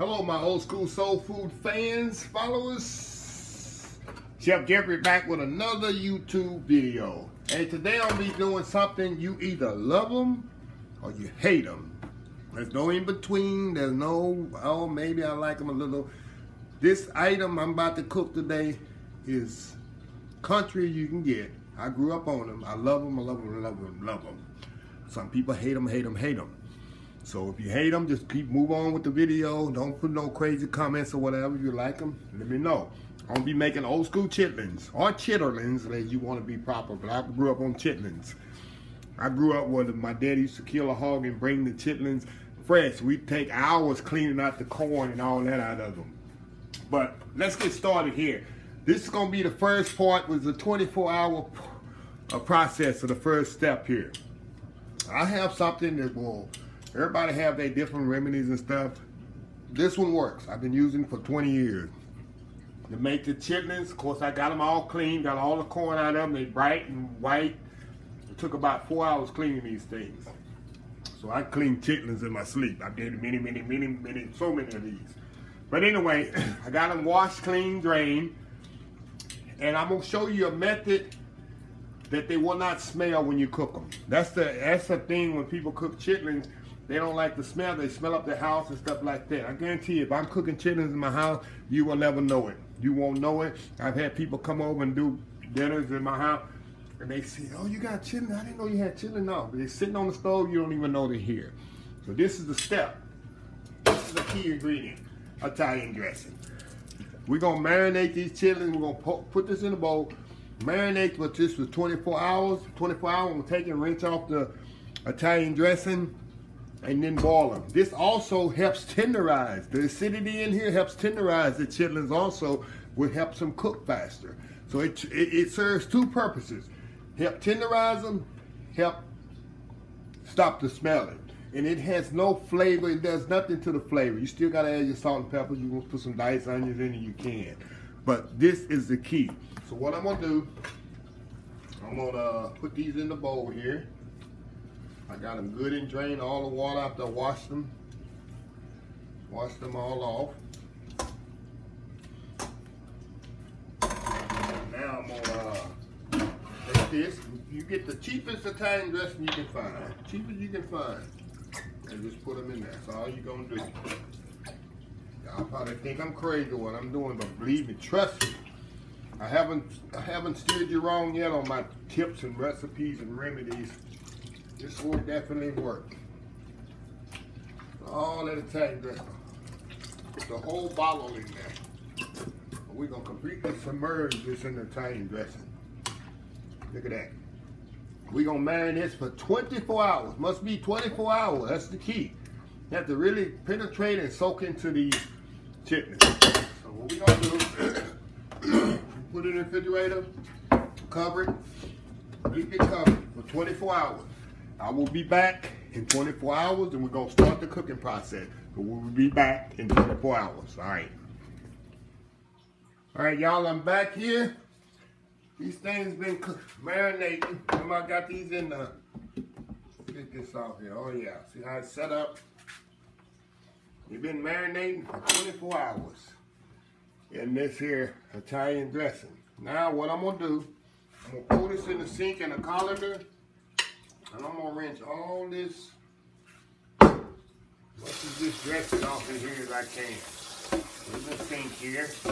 Hello, my old school soul food fans, followers. Chef Jeffrey back with another YouTube video. And today I'll be doing something you either love them or you hate them. There's no in between. There's no, oh, maybe I like them a little. This item I'm about to cook today is country you can get. I grew up on them. I love them, I love them, I love them, love them. Some people hate them, hate them, hate them. So if you hate them, just keep move on with the video. Don't put no crazy comments or whatever. If you like them, let me know. I'm gonna be making old school chitlins or chitterlings, as you want to be proper. But I grew up on chitlins. I grew up where my daddy used to kill a hog and bring the chitlins fresh. We'd take hours cleaning out the corn and all that out of them. But let's get started here. This is gonna be the first part. Was a 24-hour process of the first step here. I have something that will Everybody have their different remedies and stuff. This one works. I've been using for 20 years. To make the chitlins, of course I got them all clean, got all the corn out of them. They bright and white. It took about four hours cleaning these things. So I clean chitlins in my sleep. I did many, many, many, many, so many of these. But anyway, I got them washed, clean, drained. And I'm gonna show you a method that they will not smell when you cook them. That's the that's the thing when people cook chitlins they don't like the smell. They smell up the house and stuff like that. I guarantee you, if I'm cooking chitlins in my house, you will never know it. You won't know it. I've had people come over and do dinners in my house, and they say, oh, you got chitlins? I didn't know you had chitlins. No, they're sitting on the stove. You don't even know they're here. So this is the step. This is the key ingredient, Italian dressing. We're going to marinate these chitlins. We're going to put this in a bowl, marinate with this for 24 hours. 24 hours, we'll take and rinse off the Italian dressing and then boil them. This also helps tenderize. The acidity in here helps tenderize the chitlins also, which helps them cook faster. So it, it, it serves two purposes. Help tenderize them, help stop the smelling. And it has no flavor, it does nothing to the flavor. You still gotta add your salt and pepper. You want to put some diced onions in it, you can. But this is the key. So what I'm gonna do, I'm gonna uh, put these in the bowl here. I got them good and drained all the water after I washed them. Wash them all off. Now I'm gonna uh, take this. You get the cheapest Italian dressing you can find. Cheapest you can find. And just put them in there. That's all you're gonna do. Y'all probably think I'm crazy what I'm doing, but believe me, trust me. I haven't I haven't steered you wrong yet on my tips and recipes and remedies. This will definitely work. All that Italian dressing. Put the whole bottle in there. We're gonna completely submerge this in the Italian dressing. Look at that. We're gonna marinate this for 24 hours. Must be 24 hours, that's the key. You have to really penetrate and soak into these chitlins. So what we gonna do, put it in the refrigerator, cover it, keep it covered for 24 hours. I will be back in 24 hours and we're gonna start the cooking process. But we'll be back in 24 hours, all right. All right, y'all, I'm back here. These things been marinating. Remember I got these in the, get this off here. Oh yeah, see how it's set up? They've been marinating for 24 hours in this here Italian dressing. Now what I'm gonna do, I'm gonna put this in the sink in a colander and I'm gonna rinse all this, much of this dressing off in here as I can. In the sink here, so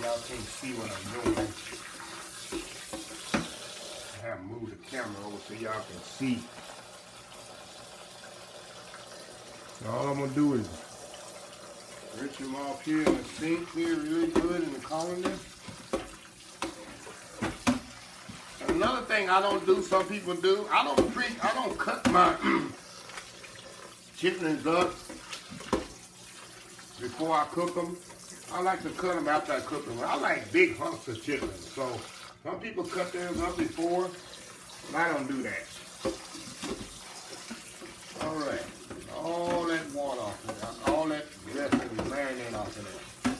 y'all can't see what I'm doing. I have moved the camera over so y'all can see. So all I'm gonna do is rinse them off here in the sink here really good in the colander. another thing I don't do, some people do, I don't pre I don't cut my chitlins up before I cook them. I like to cut them after I cook them. I like big hunks of chitlins. So some people cut theirs up before, but I don't do that. All right, all that water off of that, all that dressing is marinating off of that.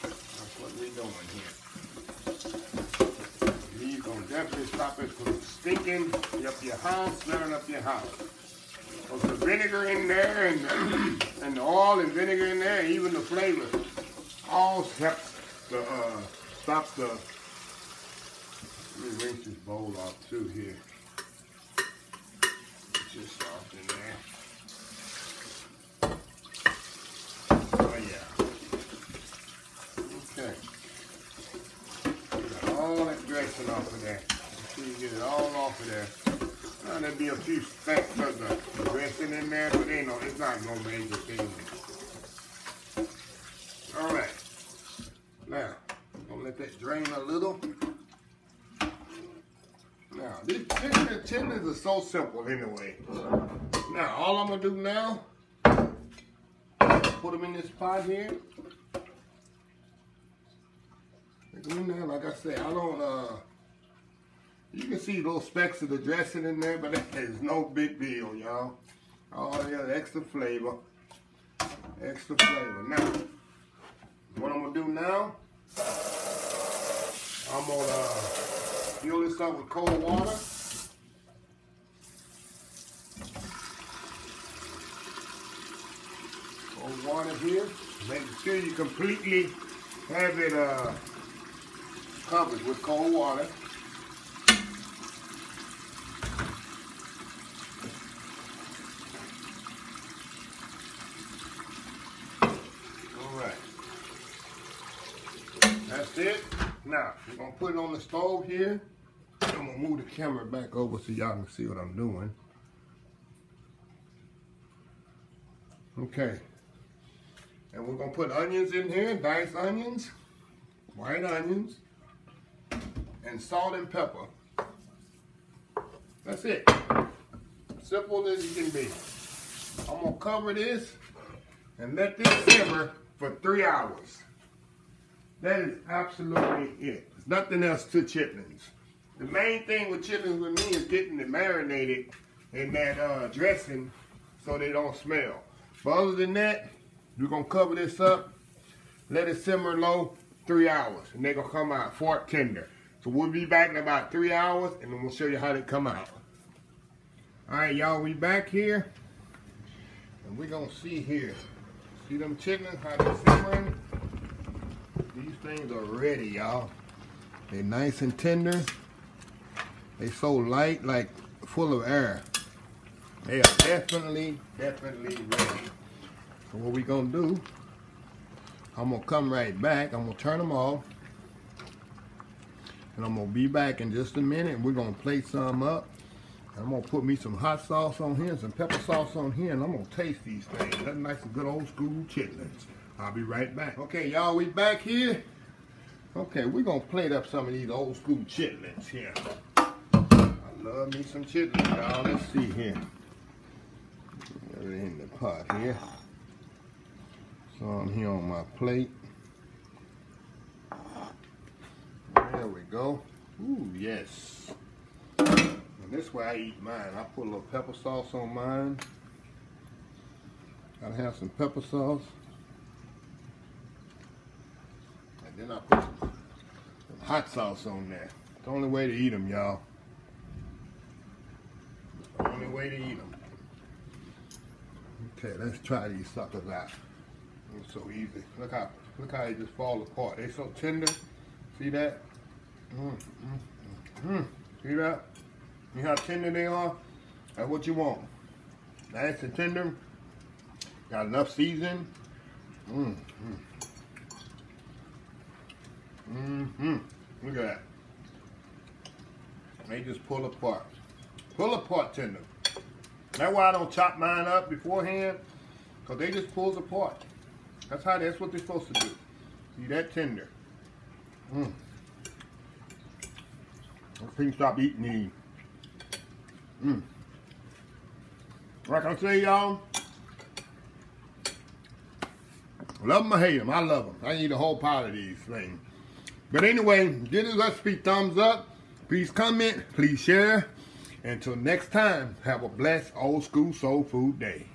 That's what we're doing here definitely stop it from stinking up your house, smelling up your house. the vinegar in there and, and the oil and vinegar in there, even the flavor, all helps to uh, stop the. Let me rinse this bowl off too here. Just soft in there. Oh. Okay. Got all that dressing off of there. You get it all off of there. Now there'll be a few specks of the dressing in there, but ain't no, it's not no major thing. All right. Now, I'm gonna let that drain a little. Now, these chicken chitlins are so simple anyway. Now, all I'm gonna do now, put them in this pot here. Put them in there, like I said, I don't, uh, you can see little specks of the dressing in there, but that is no big deal, y'all. Oh yeah, extra flavor. Extra flavor. Now, what I'm gonna do now, I'm gonna uh, fill this up with cold water. Cold water here. Make sure you completely have it uh, covered with cold water. That's it. Now, we're gonna put it on the stove here. I'm gonna move the camera back over so y'all can see what I'm doing. Okay. And we're gonna put onions in here, diced onions, white onions, and salt and pepper. That's it. Simple as it can be. I'm gonna cover this and let this simmer for three hours. That is absolutely it. There's nothing else to chitlins. The main thing with chitlins with me is getting it marinated in that uh, dressing so they don't smell. But other than that, we're gonna cover this up, let it simmer low, three hours, and they're gonna come out fork tender. So we'll be back in about three hours, and then we'll show you how they come out. All right, y'all, we back here, and we're gonna see here. See them chitlins, how they're simmering? These things are ready, y'all. They're nice and tender. They so light, like full of air. They are definitely, definitely ready. So what we gonna do, I'm gonna come right back. I'm gonna turn them off. And I'm gonna be back in just a minute. We're gonna plate some up. I'm gonna put me some hot sauce on here, some pepper sauce on here, and I'm gonna taste these things. That's nice and good old school chitlins. I'll be right back. Okay, y'all, we back here. Okay, we're gonna plate up some of these old school chitlins here. I love me some chitlins, y'all. Let's see here. In the pot here. So I'm here on my plate. There we go. Ooh, yes. And this way I eat mine. I put a little pepper sauce on mine. Gotta have some pepper sauce. Then I put some, hot sauce on there. It's the only way to eat them, y'all. The only way to eat them. Okay, let's try these suckers out. It's so easy. Look how look how they just fall apart. They so tender. See that? Mm, mm, mm, mm. See that? See how tender they are? That's what you want. Nice and tender. Got enough seasoning. Mm, mm. Mm-hmm. Look at that. They just pull apart. Pull apart tender. That's why I don't chop mine up beforehand, because they just pulls apart. That's how that's what they're supposed to do. See that tender. Mm. I can't stop eating these. Mm. Like I say, y'all, love them or hate them. I love them. I eat a whole pile of these things. But anyway, give this recipe thumbs up. Please comment. Please share. Until next time, have a blessed old school soul food day.